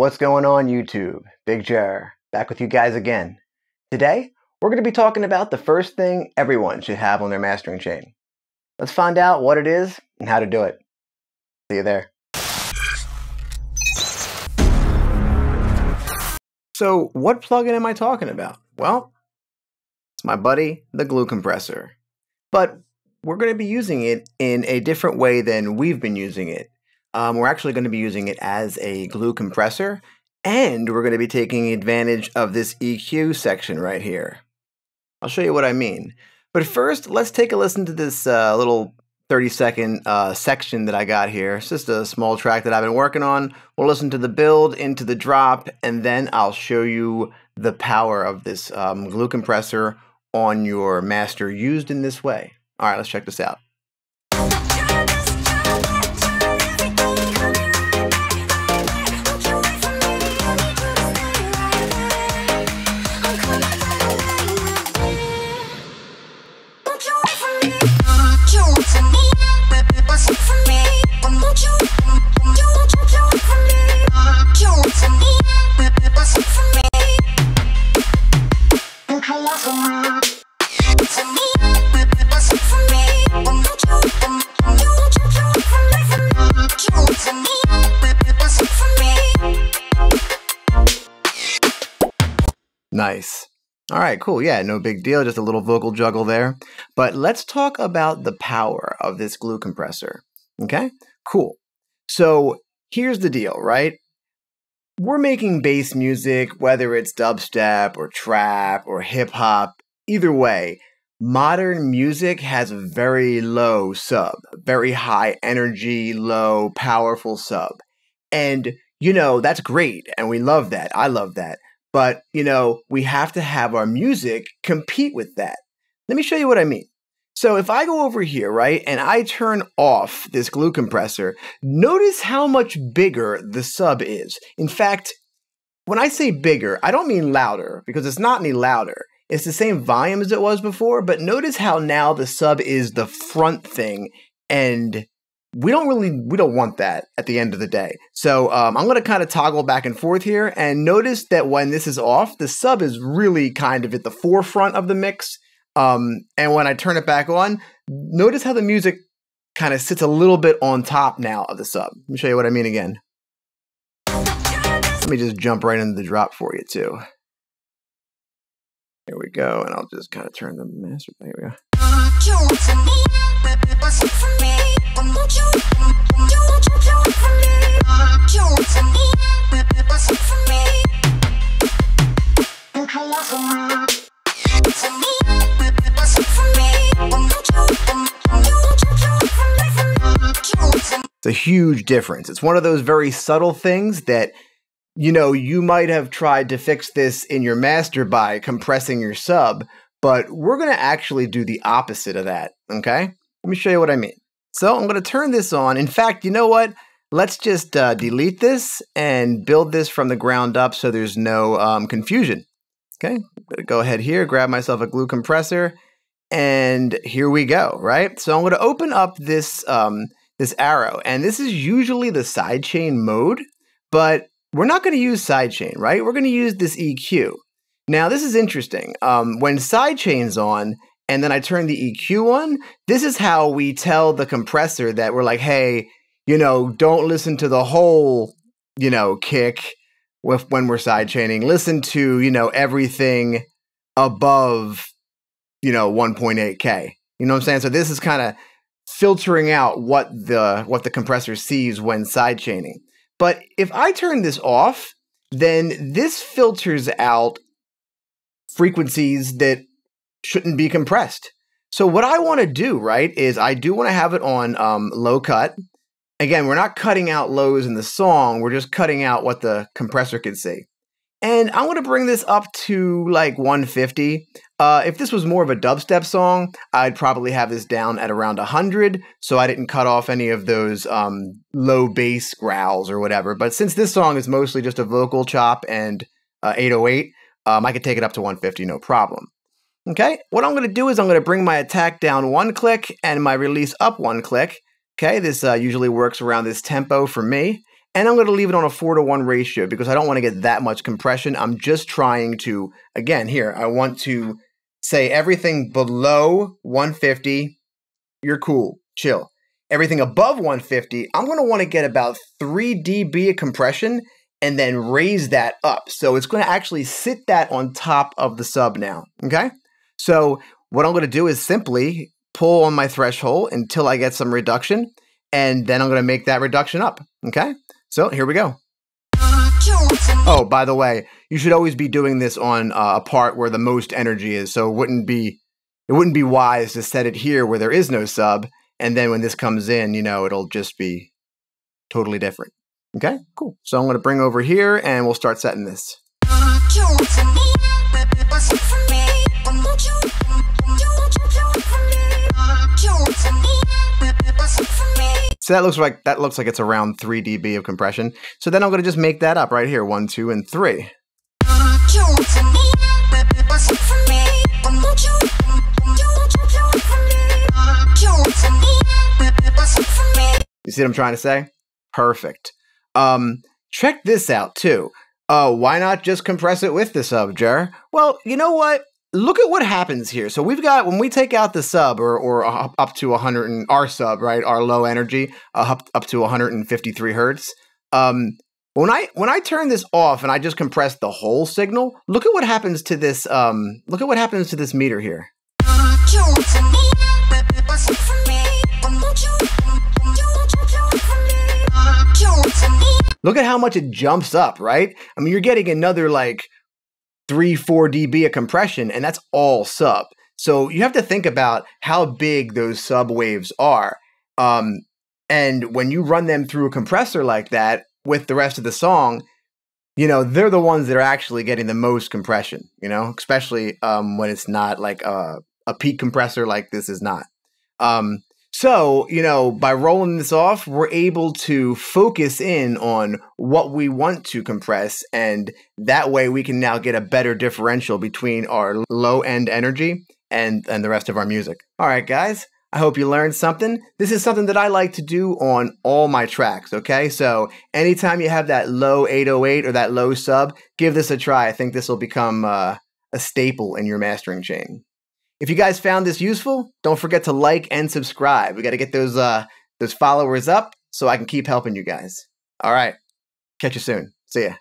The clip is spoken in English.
What's going on YouTube? BigJerr, back with you guys again. Today, we're going to be talking about the first thing everyone should have on their mastering chain. Let's find out what it is and how to do it. See you there. So, what plugin am I talking about? Well, it's my buddy, the glue compressor. But we're going to be using it in a different way than we've been using it. Um, we're actually going to be using it as a glue compressor, and we're going to be taking advantage of this EQ section right here. I'll show you what I mean. But first, let's take a listen to this uh, little 30 second uh, section that I got here. It's just a small track that I've been working on. We'll listen to the build, into the drop, and then I'll show you the power of this um, glue compressor on your master used in this way. All right, let's check this out. Nice. All right, cool. Yeah, no big deal. Just a little vocal juggle there. But let's talk about the power of this glue compressor. Okay, cool. So here's the deal, right? We're making bass music, whether it's dubstep or trap or hip hop, either way, modern music has a very low sub, very high energy, low, powerful sub. And, you know, that's great. And we love that. I love that. But, you know, we have to have our music compete with that. Let me show you what I mean. So if I go over here, right, and I turn off this glue compressor, notice how much bigger the sub is. In fact, when I say bigger, I don't mean louder because it's not any louder. It's the same volume as it was before, but notice how now the sub is the front thing and we don't really we don't want that at the end of the day. So um, i'm going to kind of toggle back and forth here and notice that when this is off the sub is really kind of at the forefront of the mix um, and when i turn it back on notice how the music kind of sits a little bit on top now of the sub. Let me show you what i mean again. Let me just jump right into the drop for you too. Here we go and i'll just kind of turn the master here we go it's a huge difference. It's one of those very subtle things that you know, you might have tried to fix this in your master by compressing your sub, but we're going to actually do the opposite of that, okay? Let me show you what I mean. So I'm going to turn this on. In fact, you know what? Let's just uh, delete this and build this from the ground up so there's no um, confusion. Okay, go ahead here, grab myself a glue compressor, and here we go, right? So I'm going to open up this, um, this arrow, and this is usually the sidechain mode, but we're not going to use sidechain, right? We're going to use this EQ. Now, this is interesting. Um, when sidechain's on, and then I turn the EQ on, this is how we tell the compressor that we're like, hey, you know, don't listen to the whole, you know, kick with when we're sidechaining. Listen to, you know, everything above, you know, 1.8K. You know what I'm saying? So this is kind of filtering out what the what the compressor sees when sidechaining. But if I turn this off, then this filters out frequencies that shouldn't be compressed. So what I want to do, right, is I do want to have it on um, low cut. Again, we're not cutting out lows in the song. We're just cutting out what the compressor can see. And I'm going to bring this up to like 150. Uh, if this was more of a dubstep song, I'd probably have this down at around 100, so I didn't cut off any of those um, low bass growls or whatever. But since this song is mostly just a vocal chop and uh, 808, um, I could take it up to 150, no problem. Okay, what I'm going to do is I'm going to bring my attack down one click and my release up one click. Okay, this uh, usually works around this tempo for me. And I'm going to leave it on a 4 to 1 ratio because I don't want to get that much compression. I'm just trying to, again, here, I want to say everything below 150, you're cool, chill. Everything above 150, I'm going to want to get about 3 dB of compression and then raise that up. So it's going to actually sit that on top of the sub now. Okay. So what I'm going to do is simply pull on my threshold until I get some reduction, and then I'm going to make that reduction up. Okay. So here we go. Oh, by the way, you should always be doing this on uh, a part where the most energy is. So it wouldn't be it wouldn't be wise to set it here where there is no sub, and then when this comes in, you know, it'll just be totally different. Okay, cool. So I'm going to bring over here and we'll start setting this. So that looks like that looks like it's around 3 dB of compression. So then I'm going to just make that up right here. One, two, and three. You see what I'm trying to say? Perfect. Um, check this out too. Uh, why not just compress it with the sub, Jer? Well, you know what? Look at what happens here. So we've got when we take out the sub or or up, to 100 and our sub, right? Our low energy uh, up up to 153 hertz. Um, when I when I turn this off and I just compress the whole signal, look at what happens to this. Um, look at what happens to this meter here. Look at how much it jumps up, right? I mean, you're getting another like three, four dB of compression, and that's all sub. So you have to think about how big those sub waves are. Um, and when you run them through a compressor like that with the rest of the song, you know, they're the ones that are actually getting the most compression, you know, especially um, when it's not like a, a peak compressor like this is not. Um, so, you know, by rolling this off, we're able to focus in on what we want to compress. And that way we can now get a better differential between our low end energy and, and the rest of our music. All right, guys. I hope you learned something. This is something that I like to do on all my tracks, okay? So anytime you have that low 808 or that low sub, give this a try. I think this will become uh, a staple in your mastering chain. If you guys found this useful, don't forget to like and subscribe. We got to get those uh, those followers up so I can keep helping you guys. All right. Catch you soon. See ya.